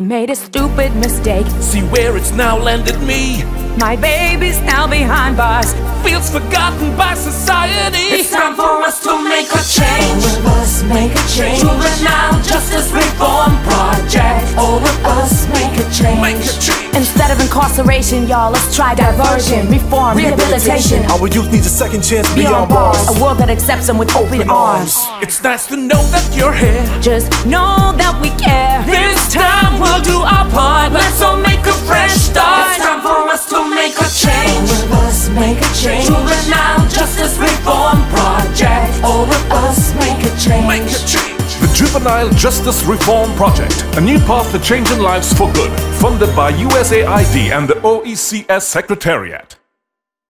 I made a stupid mistake. See where it's now landed me. My baby's now behind bars. Feels forgotten by society. It's time for us to make a change. All of us make a change. Juvenile Justice Reform Project. All of us make a change. Make a change. Instead of incarceration, y'all, let's try diversion, reform, rehabilitation. Our youth needs a second chance Beyond beyond bars. A world that accepts them with open arms. It's nice to know that you're here. Just know that we Project. Us make a change. Make a change. The Juvenile Justice Reform Project, a new path to changing lives for good, funded by USAID and the OECS Secretariat.